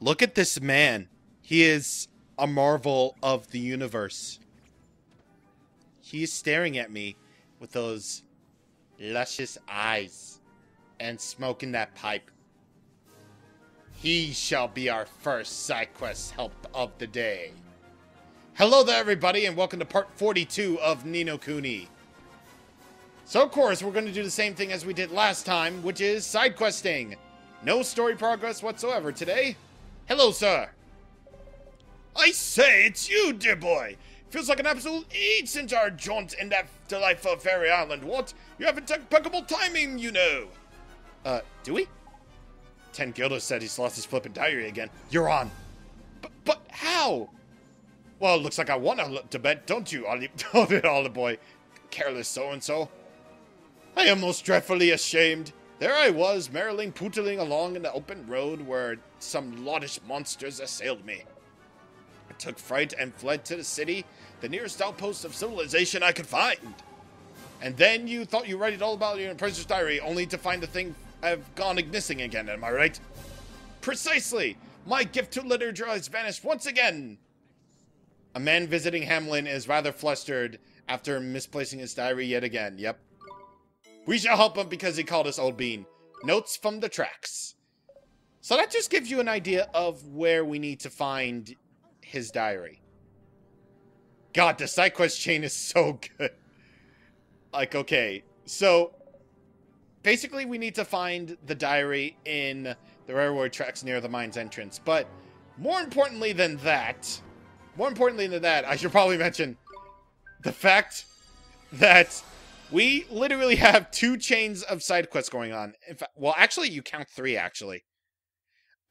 Look at this man. He is a marvel of the universe. He's staring at me with those luscious eyes and smoking that pipe. He shall be our first side quest help of the day. Hello there, everybody, and welcome to part 42 of Ni no Kuni. So, of course, we're going to do the same thing as we did last time, which is side questing. No story progress whatsoever today. Hello, sir. I say, it's you, dear boy. Feels like an absolute eat since our jaunt in that delightful fairy island. What? You have impeccable timing, you know. Uh, do we? Ten Gilda said he's lost his flippin' diary again. You're on. But, but how? Well, looks like I want to bet, don't you, Ollie? Ollie boy? Careless so-and-so. I am most dreadfully ashamed. There I was, merrily pootling along in the open road where some loddish monsters assailed me. I took fright and fled to the city, the nearest outpost of civilization I could find. And then you thought you read it all about your Princess Diary, only to find the thing have gone missing again, am I right? Precisely! My gift to literature has vanished once again! A man visiting Hamelin is rather flustered after misplacing his diary yet again. Yep, we shall help him because he called us Old Bean. Notes from the tracks. So that just gives you an idea of where we need to find his diary. God, the side quest chain is so good. Like, okay, so basically we need to find the diary in the railroad tracks near the mine's entrance. But more importantly than that, more importantly than that, I should probably mention the fact that we literally have two chains of side quests going on. In fact, well, actually, you count three. Actually,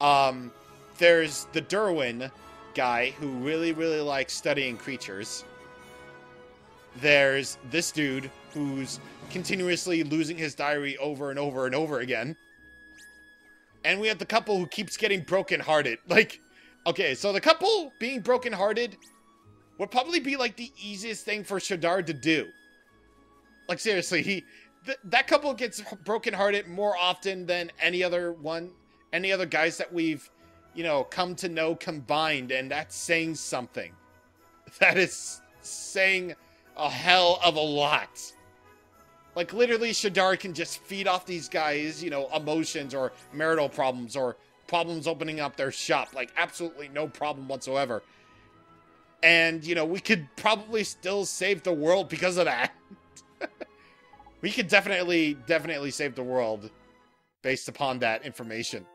um, there's the Derwin guy who really, really likes studying creatures. There's this dude who's continuously losing his diary over and over and over again. And we have the couple who keeps getting brokenhearted. Like, okay, so the couple being brokenhearted would probably be like the easiest thing for Shadar to do like seriously, he th- that couple gets brokenhearted more often than any other one, any other guys that we've, you know, come to know combined, and that's saying something. That is saying a hell of a lot. Like literally, Shadar can just feed off these guys, you know, emotions or marital problems or problems opening up their shop. Like absolutely no problem whatsoever. And you know, we could probably still save the world because of that. we could definitely, definitely save the world based upon that information.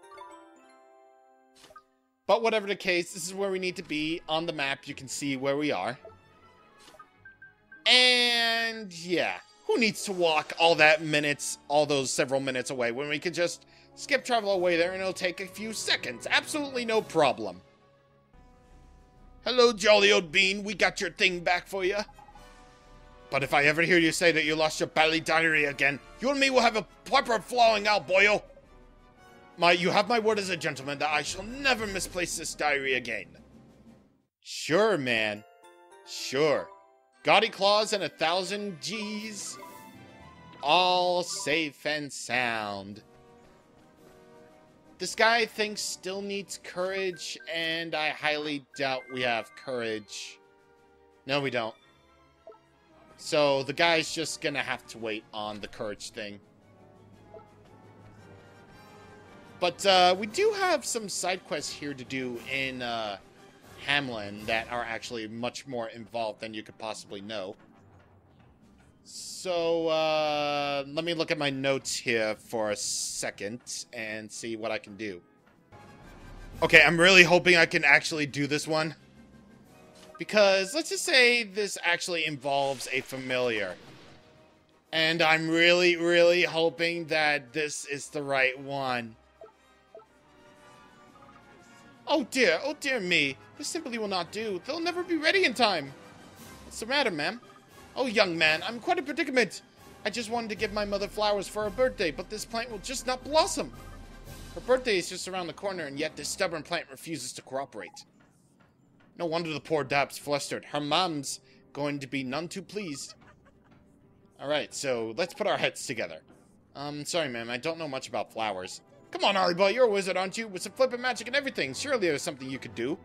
But whatever the case, this is where we need to be. On the map, you can see where we are. And yeah, who needs to walk all that minutes, all those several minutes away when we could just skip travel away there and it'll take a few seconds. Absolutely no problem. Hello, jolly old bean. We got your thing back for you. But if I ever hear you say that you lost your belly diary again, you and me will have a proper flowing out, boyo. My, you have my word as a gentleman that I shall never misplace this diary again. Sure, man. Sure. Gaudy claws and a thousand G's. All safe and sound. This guy thinks still needs courage, and I highly doubt we have courage. No, we don't. So the guy's just gonna have to wait on the courage thing. But uh, we do have some side quests here to do in uh, Hamelin that are actually much more involved than you could possibly know. So uh, let me look at my notes here for a second and see what I can do. Okay, I'm really hoping I can actually do this one. Because let's just say this actually involves a familiar. And I'm really, really hoping that this is the right one. Oh dear, oh dear me. This simply will not do. They'll never be ready in time. What's the matter, ma'am? Oh, young man, I'm quite a predicament. I just wanted to give my mother flowers for her birthday, but this plant will just not blossom. Her birthday is just around the corner, and yet this stubborn plant refuses to cooperate. No wonder the poor Dab's flustered. Her mom's going to be none too pleased. Alright, so let's put our heads together. Um, sorry, ma'am, I don't know much about flowers. Come on, Ariba, you're a wizard, aren't you? With some flippin' magic and everything. Surely there's something you could do.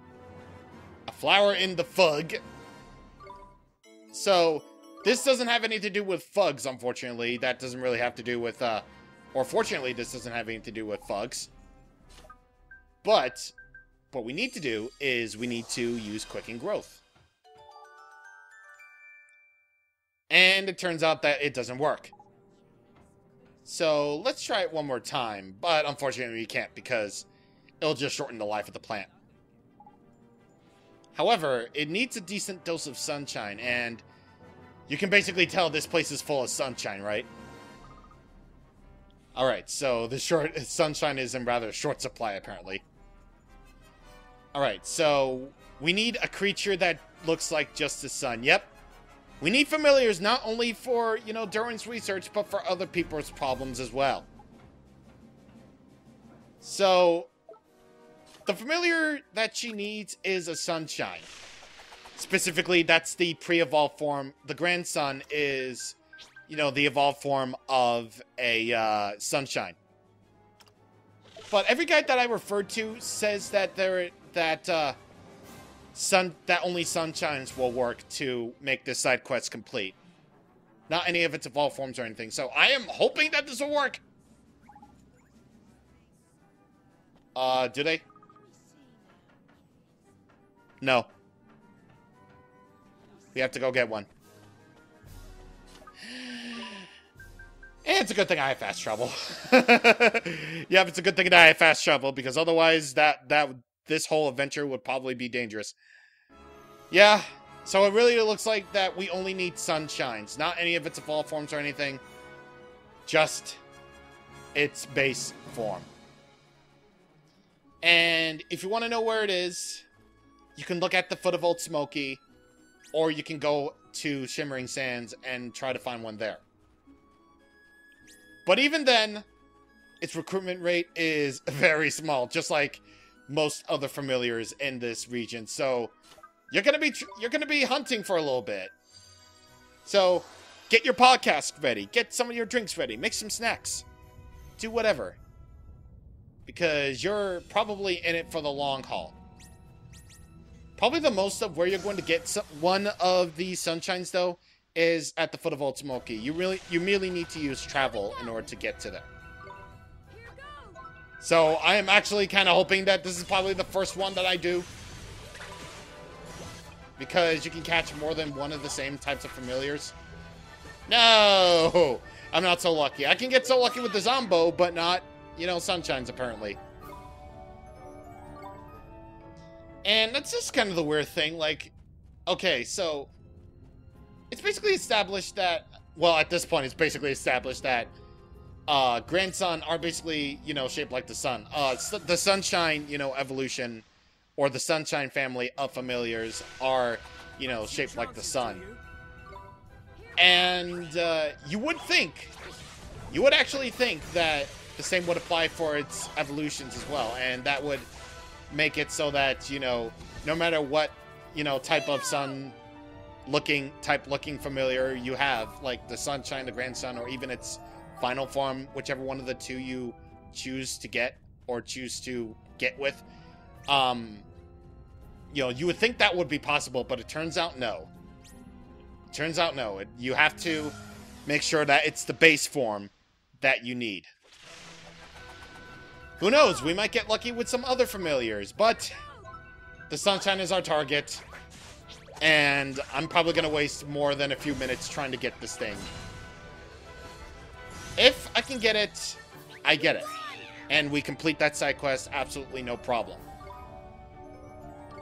A flower in the fug. So, this doesn't have anything to do with fugs, unfortunately. That doesn't really have to do with, uh... Or fortunately, this doesn't have anything to do with fugs. But, what we need to do is we need to use Quicken Growth. And it turns out that it doesn't work. So let's try it one more time, but unfortunately we can't because it'll just shorten the life of the plant. However, it needs a decent dose of sunshine, and you can basically tell this place is full of sunshine, right? Alright, so the short sunshine is in rather short supply, apparently. Alright, so we need a creature that looks like just the sun. Yep, we need familiars not only for, you know, Durin's research, but for other people's problems as well. So, the familiar that she needs is a sunshine. Specifically, that's the pre-evolved form. The grandson is, you know, the evolved form of a uh, sunshine. But every guide that I referred to says that there that uh, sun that only sunshines will work to make this side quest complete. Not any of its evolved forms or anything. So I am hoping that this will work. Uh, do they? No. We have to go get one. And it's a good thing I have fast travel. yeah, it's a good thing that I have fast travel because otherwise that that this whole adventure would probably be dangerous. Yeah, so it really looks like that we only need sunshines, not any of its evolved forms or anything. Just its base form. And if you want to know where it is, you can look at the foot of Old Smoky, or you can go to Shimmering Sands and try to find one there. But even then, its recruitment rate is very small, just like most other familiars in this region. So you're gonna be you're gonna be hunting for a little bit. So get your podcast ready, get some of your drinks ready, make some snacks, do whatever, because you're probably in it for the long haul. Probably the most of where you're going to get some, one of these sunshines though is at the foot of Old Smoky. You really you merely need to use travel in order to get to them. So I am actually kind of hoping that this is probably the first one that I do. Because you can catch more than one of the same types of familiars. No! I'm not so lucky. I can get so lucky with the Zombo, but not, you know, Sunshines, apparently. And that's just kind of the weird thing. Like, okay, so... It's basically established that... Well, at this point, it's basically established that uh, grandson are basically, you know, shaped like the sun. Uh, the sunshine, you know, evolution or the sunshine family of familiars are, you know, shaped like the sun. And uh, you would think, you would actually think that the same would apply for its evolutions as well. And that would make it so that, you know, no matter what, you know, type of sun looking, type looking familiar you have, like the sunshine, the grandson, or even its final form, whichever one of the two you choose to get or choose to get with. Um, you know, you would think that would be possible, but it turns out no. It turns out no. It, you have to make sure that it's the base form that you need. Who knows? We might get lucky with some other familiars, but the Sunshine is our target. And I'm probably going to waste more than a few minutes trying to get this thing. If I can get it, I get it. And we complete that side quest, absolutely no problem.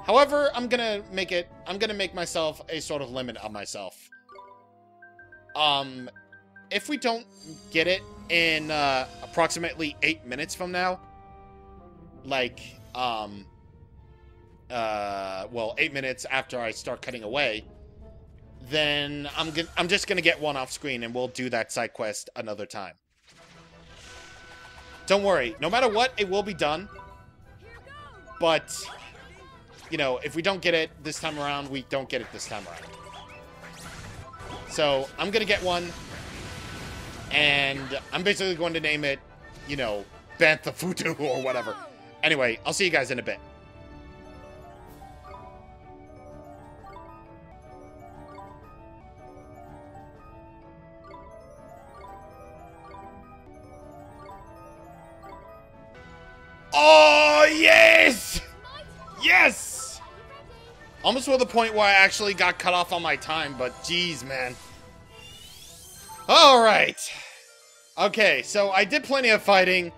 However, I'm gonna make it, I'm gonna make myself a sort of limit on myself. Um, if we don't get it in uh, approximately eight minutes from now, like, um, uh, well, eight minutes after I start cutting away, then I'm gonna I'm just gonna get one off screen and we'll do that side quest another time. Don't worry, no matter what, it will be done. But, you know, if we don't get it this time around, we don't get it this time around. So, I'm gonna get one, and I'm basically going to name it, you know, Bantha Futu or whatever. Anyway, I'll see you guys in a bit. Oh, yes! Yes! Almost to the point where I actually got cut off on my time, but geez, man. Alright. Okay, so I did plenty of fighting,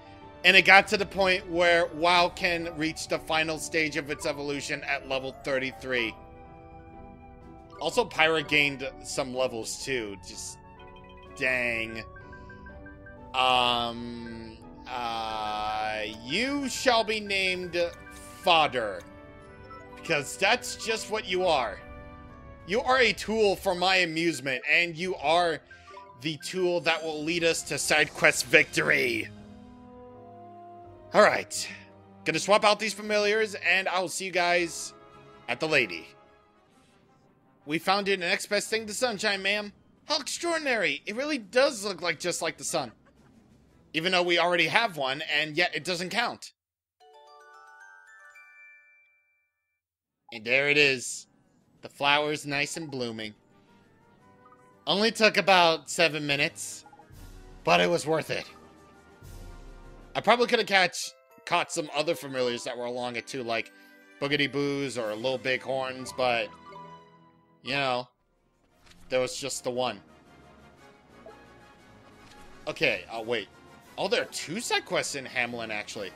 and it got to the point where WoW can reach the final stage of its evolution at level 33. Also, Pyra gained some levels too. Just dang. Um, uh, you shall be named Fodder. Because that's just what you are. You are a tool for my amusement, and you are the tool that will lead us to side quest victory. Alright. Gonna swap out these familiars, and I'll see you guys at the lady. We found it the next best thing to sunshine, ma'am. How extraordinary! It really does look like just like the sun. Even though we already have one, and yet it doesn't count. And there it is. The flower's nice and blooming. Only took about seven minutes, but it was worth it. I probably could have catch caught some other familiars that were along it too, like Boogity Boos or Little Big Horns, but you know, there was just the one. Okay, I'll wait. Oh, there are two side quests in Hamelin, actually.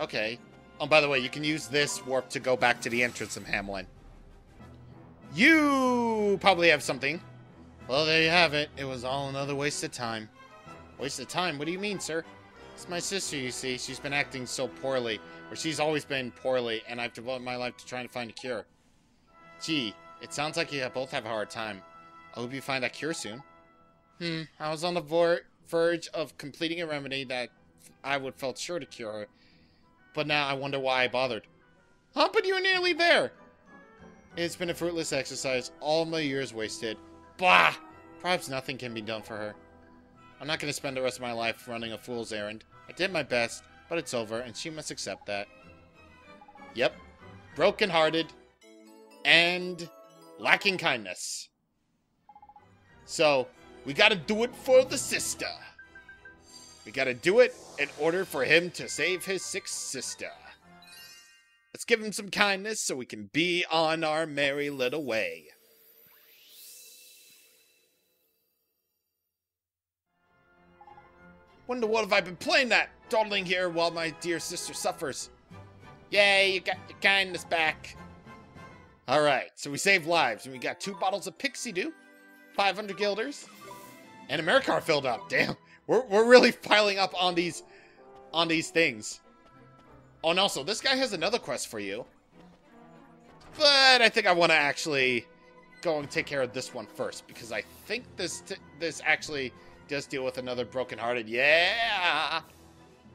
Okay. Oh, by the way, you can use this warp to go back to the entrance of Hamelin. You probably have something. Well, there you have it. It was all another waste of time. Waste of time? What do you mean, sir? It's my sister, you see. She's been acting so poorly. Or she's always been poorly, and I've devoted my life to trying to find a cure. Gee, it sounds like you both have a hard time. I hope you find that cure soon. Hmm, I was on the verge of completing a remedy that I would felt sure to cure. But now I wonder why I bothered. Huh, but you're nearly there! It's been a fruitless exercise, all my years wasted. Bah! Perhaps nothing can be done for her. I'm not going to spend the rest of my life running a fool's errand. I did my best, but it's over, and she must accept that. Yep. Broken-hearted. And lacking kindness. So, we gotta do it for the sister. We gotta do it in order for him to save his sick sister. Let's give him some kindness so we can be on our merry little way. Wonder what have I been playing that, dawdling here while my dear sister suffers. Yay, you got your kindness back. Alright, so we saved lives, and we got two bottles of Pixie Dew, 500 guilders, and a Maricar filled up. Damn, we're, we're really piling up on these on these things. Oh, and also, this guy has another quest for you. But I think I want to actually go and take care of this one first, because I think this this actually does deal with another broken-hearted. Yeah!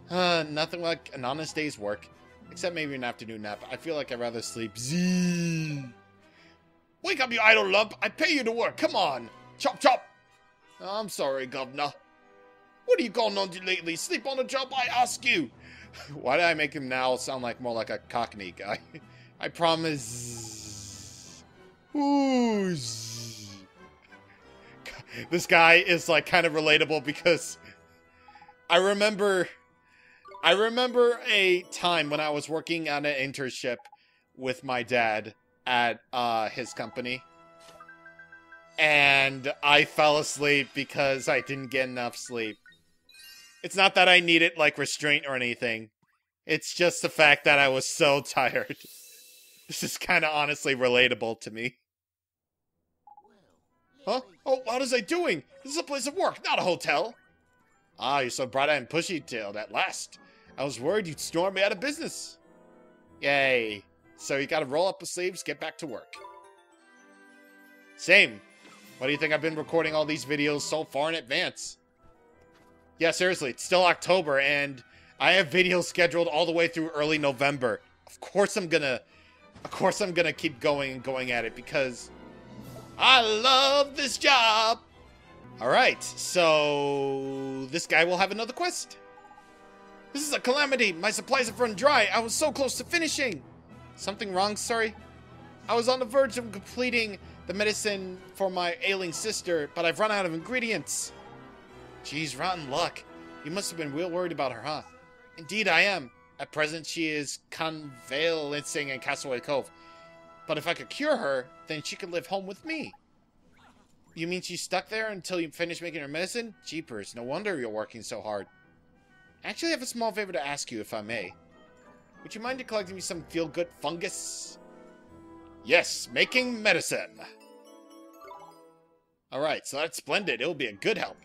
Uh, nothing like an honest day's work. Except maybe an afternoon nap. I feel like I'd rather sleep. Z. Wake up, you idle lump! I pay you to work. Come on! Chop, chop! I'm sorry, governor. What are you going on to lately? Sleep on a job, I ask you! Why did I make him now sound like more like a cockney guy? I promise. Who's this guy is like kind of relatable because I remember I remember a time when I was working on an internship with my dad at uh, his company. And I fell asleep because I didn't get enough sleep. It's not that I needed like restraint or anything. It's just the fact that I was so tired. This is kind of honestly relatable to me. Huh? Oh, what is I doing? This is a place of work, not a hotel. Ah, you're so bright-eyed and pushy-tailed at last. I was worried you'd storm me out of business. Yay. So you gotta roll up the sleeves, get back to work. Same. Why do you think I've been recording all these videos so far in advance? Yeah, seriously, it's still October, and I have videos scheduled all the way through early November. Of course I'm gonna... Of course I'm gonna keep going and going at it, because... I love this job! Alright, so... This guy will have another quest. This is a calamity! My supplies have run dry! I was so close to finishing! Something wrong, sorry? I was on the verge of completing the medicine for my ailing sister, but I've run out of ingredients. Geez, rotten luck. You must have been real worried about her, huh? Indeed, I am. At present, she is convalescing in Castaway Cove. But if I could cure her, then she could live home with me. You mean she's stuck there until you finish making her medicine? Jeepers, no wonder you're working so hard. I actually have a small favor to ask you, if I may. Would you mind collecting me some feel-good fungus? Yes, making medicine. Alright, so that's splendid. It'll be a good help.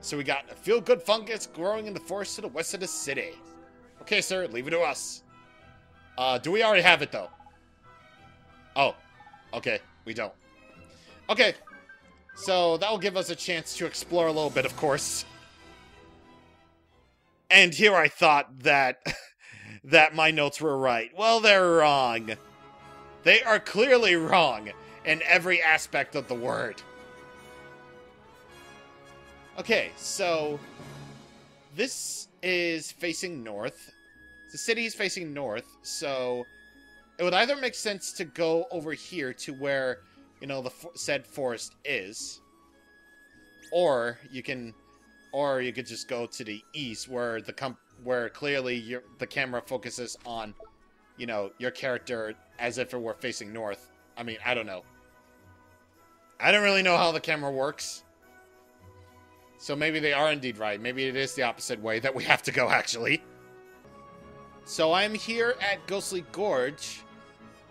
So we got a feel-good fungus growing in the forest to the west of the city. Okay, sir, leave it to us. Uh, do we already have it, though? Oh, okay, we don't. Okay, so that will give us a chance to explore a little bit, of course. And here I thought that that my notes were right. Well, they're wrong. They are clearly wrong in every aspect of the word. Okay, so this is facing north. The city is facing north, so it would either make sense to go over here to where, you know, the said forest is, or you can, or you could just go to the east where the comp where clearly your the camera focuses on, you know, your character as if it were facing north. I mean, I don't know. I don't really know how the camera works. So maybe they are indeed right. Maybe it is the opposite way that we have to go, actually. So I'm here at Ghostly Gorge,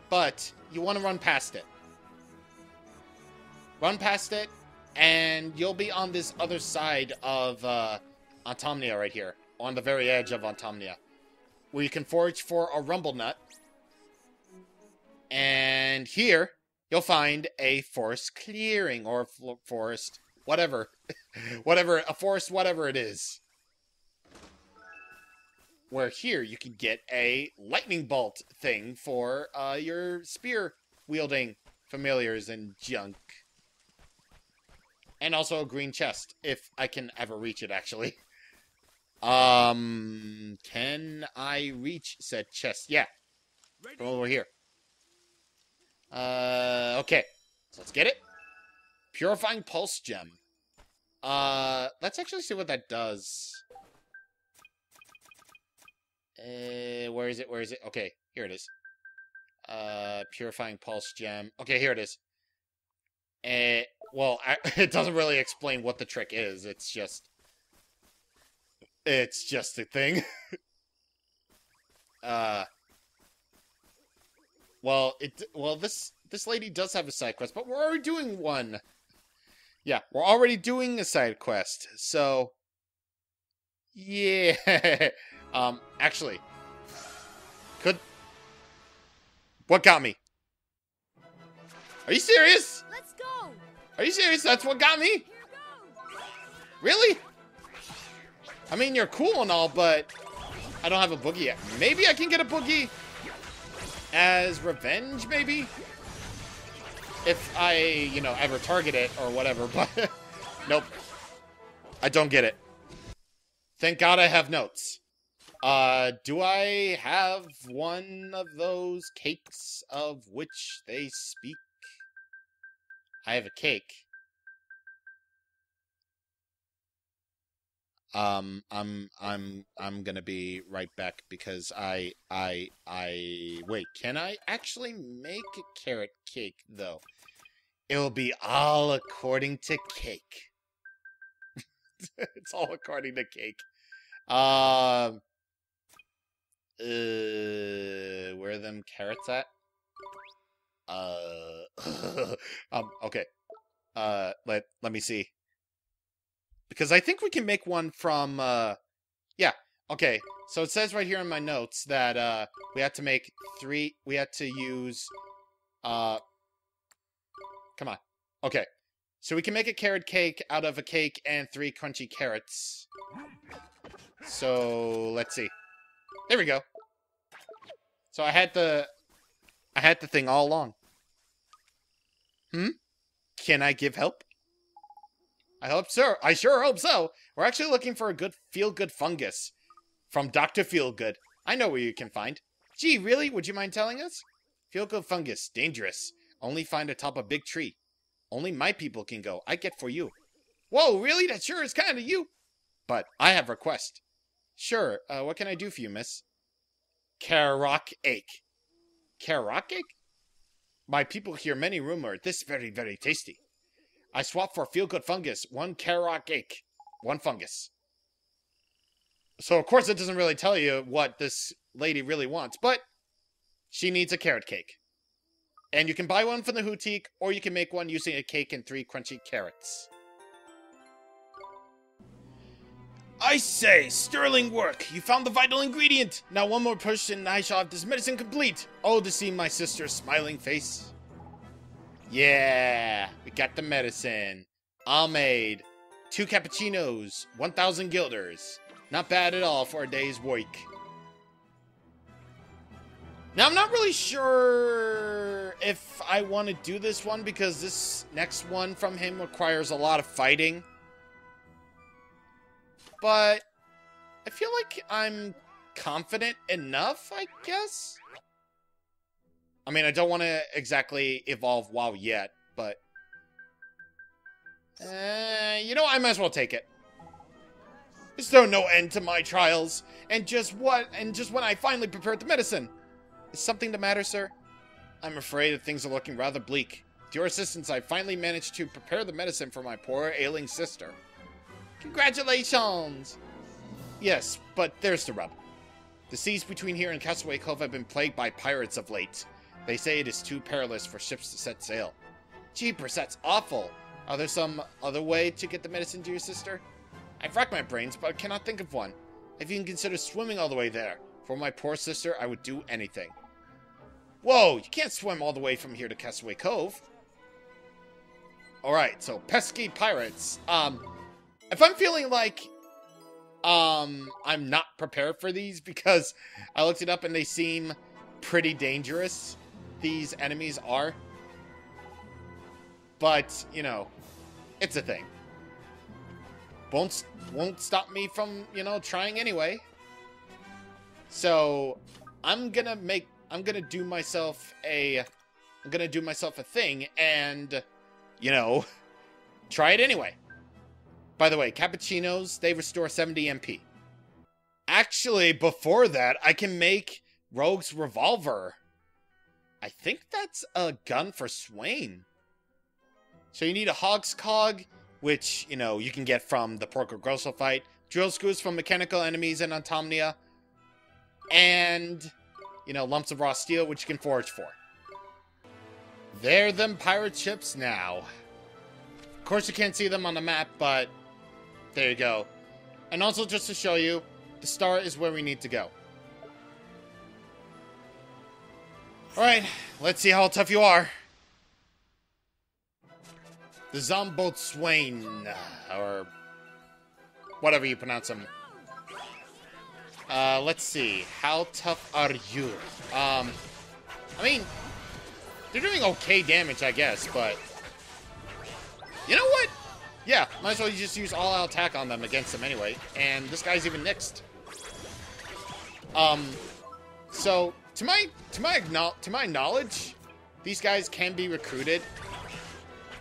but you want to run past it. Run past it, and you'll be on this other side of uh, Autumnia right here, on the very edge of Autumnia, where you can forage for a Rumble Nut. And here, you'll find a forest clearing, or forest whatever. whatever, a forest, whatever it is. Where here you can get a lightning bolt thing for uh, your spear wielding familiars and junk. And also a green chest, if I can ever reach it, actually. Um, can I reach said chest? Yeah. From over here. Uh, okay. So let's get it. Purifying Pulse Gem. Uh, let's actually see what that does. Uh, where is it? Where is it? Okay, here it is. Uh, Purifying Pulse Gem. Okay, here it is. Uh, well, I, it doesn't really explain what the trick is. It's just... It's just a thing. uh... Well, it well this this lady does have a side quest, but we're already doing one. Yeah, we're already doing a side quest, so yeah. um, actually, could what got me? Are you serious? Let's go. Are you serious? That's what got me? Really? I mean, you're cool and all, but I don't have a boogie yet. Maybe I can get a boogie as revenge, maybe? if I, you know, ever target it or whatever, but nope. I don't get it. Thank God I have notes. Uh, do I have one of those cakes of which they speak? I have a cake. Um, I'm I'm I'm gonna be right back because I I I wait. Can I actually make a carrot cake though? It'll be all according to cake. it's all according to cake. Um, uh, where are them carrots at? Uh, um, okay. Uh, let let me see. Because I think we can make one from. Uh, yeah. Okay. So it says right here in my notes that uh, we had to make three. We had to use uh Come on. Okay. So we can make a carrot cake out of a cake and three crunchy carrots. So, let's see. There we go. So I had the... I had the thing all along. Hmm? Can I give help? I hope so. I sure hope so. We're actually looking for a good feel-good fungus. From Dr. Feelgood. I know where you can find. Gee, really? Would you mind telling us? Feelgood fungus. Dangerous. Only find atop a big tree. Only my people can go. I get for you. Whoa, really? That sure is kind of you. But I have request. Sure, uh, what can I do for you, miss? Karak ache. Karak ache? My people hear many rumor this very, very tasty. I swap for feel good fungus, one Karak ache, one fungus. So, of course, it doesn't really tell you what this lady really wants, but she needs a carrot cake. And you can buy one from the Hootique, or you can make one using a cake and three crunchy carrots. I say, sterling work! You found the vital ingredient! Now one more push and I shall have this medicine complete! Oh, to see my sister's smiling face. Yeah, we got the medicine. All made. Two cappuccinos, 1,000 guilders. Not bad at all for a day's work. Now, I'm not really sure if I want to do this one because this next one from him requires a lot of fighting. But I feel like I'm confident enough, I guess? I mean, I don't want to exactly evolve WoW yet, but... Uh, you know, I might as well take it. it. Is there no end to my trials? And just what? And just when I finally prepared the medicine? Is something the matter, sir? I'm afraid that things are looking rather bleak. With your assistance, I finally managed to prepare the medicine for my poor ailing sister. Congratulations! Yes, but there's the rub. The seas between here and Castaway Cove have been plagued by pirates of late. They say it is too perilous for ships to set sail. Jeepers, that's awful! Are there some other way to get the medicine to your sister? I've racked my brains, but I cannot think of one. I've even considered swimming all the way there. For my poor sister, I would do anything. Whoa, you can't swim all the way from here to Castaway Cove. Alright, so pesky pirates. Um, if I'm feeling like um I'm not prepared for these because I looked it up and they seem pretty dangerous. These enemies are. But, you know, it's a thing. Won't won't stop me from, you know, trying anyway. So, I'm going to make I'm going to do myself a I'm going to do myself a thing and you know, try it anyway. By the way, cappuccinos, they restore 70 MP. Actually, before that, I can make Rogue's Revolver. I think that's a gun for Swaine. So you need a Hog's Cog, which, you know, you can get from the Porco Grosso fight, drill screws from mechanical enemies in Autumnia, and, you know, lumps of raw steel, which you can forage for. They're them pirate ships now. Of course, you can't see them on the map, but there you go. And also, just to show you, the star is where we need to go. Alright, let's see how tough you are. The Zombot Swain, or whatever you pronounce them. Uh, let's see. How tough are you? Um, I mean, they're doing okay damage, I guess, but... You know what? Yeah, might as well just use all-out attack on them against them anyway. And this guy's even nixed. Um, so to my to my to my knowledge, these guys can be recruited.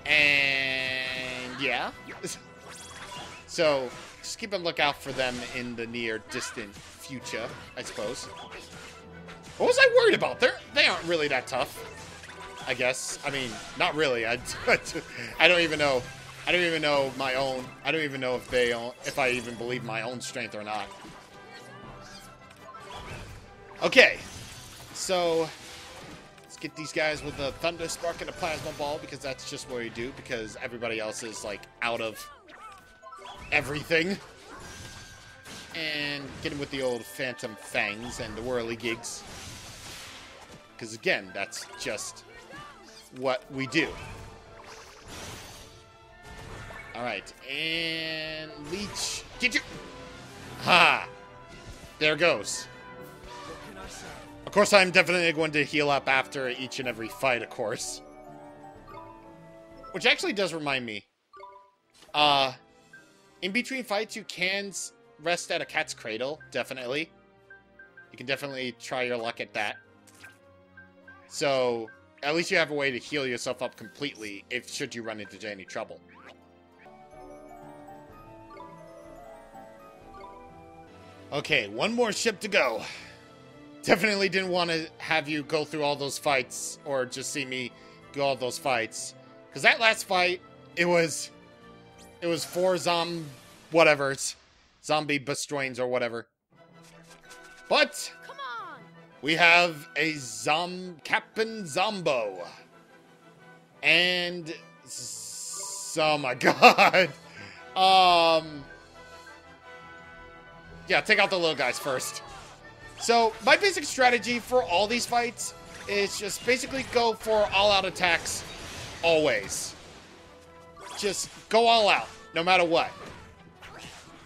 And yeah. so just keep a lookout for them in the near distant future, I suppose. What was I worried about? They're they aren't really that tough. I guess. I mean, not really. I, I don't even know I don't even know my own. I don't even know if they, if I even believe my own strength or not. Okay, so let's get these guys with a Thunder Spark and a Plasma Ball because that's just what you do because everybody else is like out of everything. And get him with the old Phantom Fangs and the Whirly Gigs. Because again, that's just what we do. Alright, and Leech. Get you. Ha! There goes. Of course, I'm definitely going to heal up after each and every fight, of course. Which actually does remind me. Uh, in between fights, you can rest at a cat's cradle, definitely. You can definitely try your luck at that. So, at least you have a way to heal yourself up completely if should you run into any trouble. Okay, one more ship to go. Definitely didn't want to have you go through all those fights or just see me go all those fights. Because that last fight, it was... It was four zom... whatever's. Zombie Bastroins or whatever. But... We have a Zom... Captain Zombo. And... Oh my god. Um... Yeah, take out the little guys first. So, my basic strategy for all these fights is just basically go for all-out attacks always. Just go all out, no matter what.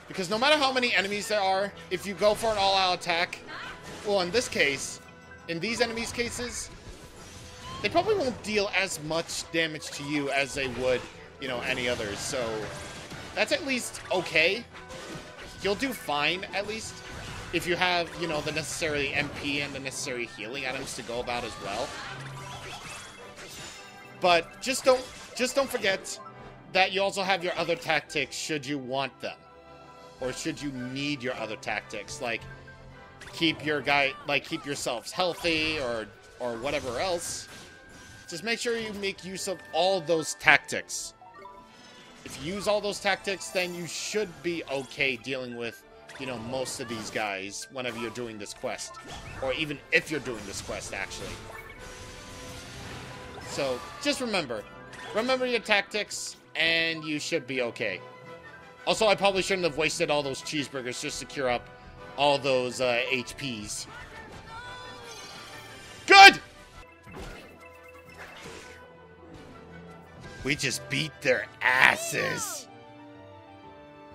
Because no matter how many enemies there are, if you go for an all-out attack, well, in this case, in these enemies' cases, they probably won't deal as much damage to you as they would, you know, any others. So, that's at least okay you'll do fine, at least, if you have, you know, the necessary MP and the necessary healing items to go about as well. But just don't, just don't forget that you also have your other tactics should you want them. Or should you need your other tactics, like keep your guy, like keep yourselves healthy or, or whatever else. Just make sure you make use of all those tactics if you use all those tactics, then you should be okay dealing with, you know, most of these guys whenever you're doing this quest. Or even if you're doing this quest, actually. So, just remember. Remember your tactics, and you should be okay. Also, I probably shouldn't have wasted all those cheeseburgers just to cure up all those uh, HPs. Good! We just beat their asses.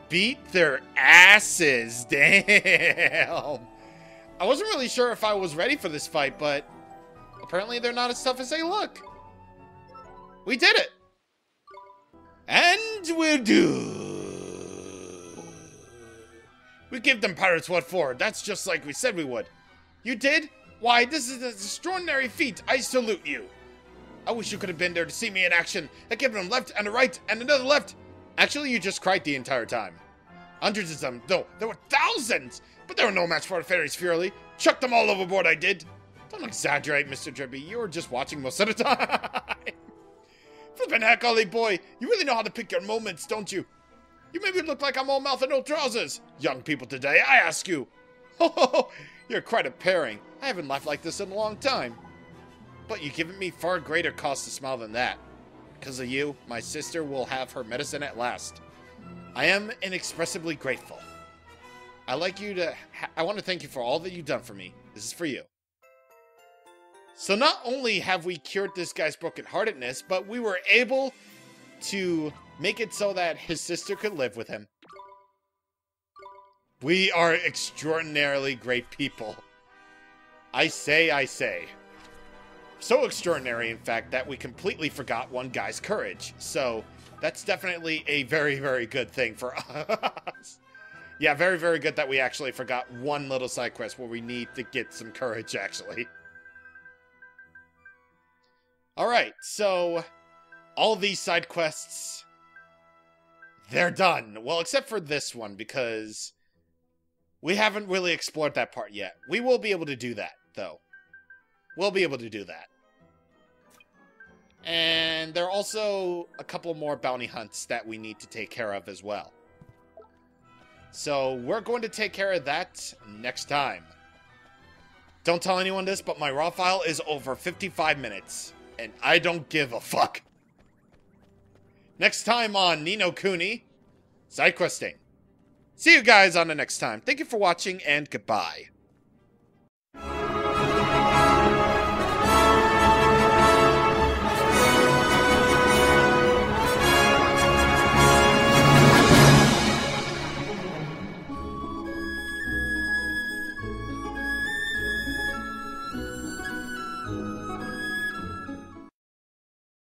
Beat their asses. Damn. I wasn't really sure if I was ready for this fight, but apparently they're not as tough as they look. We did it. And we're due. We give them pirates what for. That's just like we said we would. You did? Why, this is an extraordinary feat. I salute you. I wish you could have been there to see me in action. I gave them left and a right and another left. Actually, you just cried the entire time. Hundreds of them. No, there were thousands. But there were no match for the fairies Fury. Chucked them all overboard, I did. Don't exaggerate, Mr. Drippy. You were just watching most of the time. Flippin' heck, Ollie boy. You really know how to pick your moments, don't you? You made me look like I'm all mouth and no trousers. Young people today, I ask you. Oh, you're quite a pairing. I haven't laughed like this in a long time. But you've given me far greater cause to smile than that. Because of you, my sister will have her medicine at last. I am inexpressibly grateful. I like you to. I want to thank you for all that you've done for me. This is for you. So not only have we cured this guy's brokenheartedness, but we were able to make it so that his sister could live with him. We are extraordinarily great people. I say, I say. So extraordinary, in fact, that we completely forgot one guy's courage. So that's definitely a very, very good thing for us. yeah, very, very good that we actually forgot one little side quest where we need to get some courage, actually. Alright, so all these side quests, they're done. Well, except for this one, because we haven't really explored that part yet. We will be able to do that, though. We'll be able to do that. And there are also a couple more bounty hunts that we need to take care of as well. So we're going to take care of that next time. Don't tell anyone this, but my raw file is over 55 minutes, and I don't give a fuck. Next time on Ni no Kuni, side questing. See you guys on the next time. Thank you for watching, and goodbye.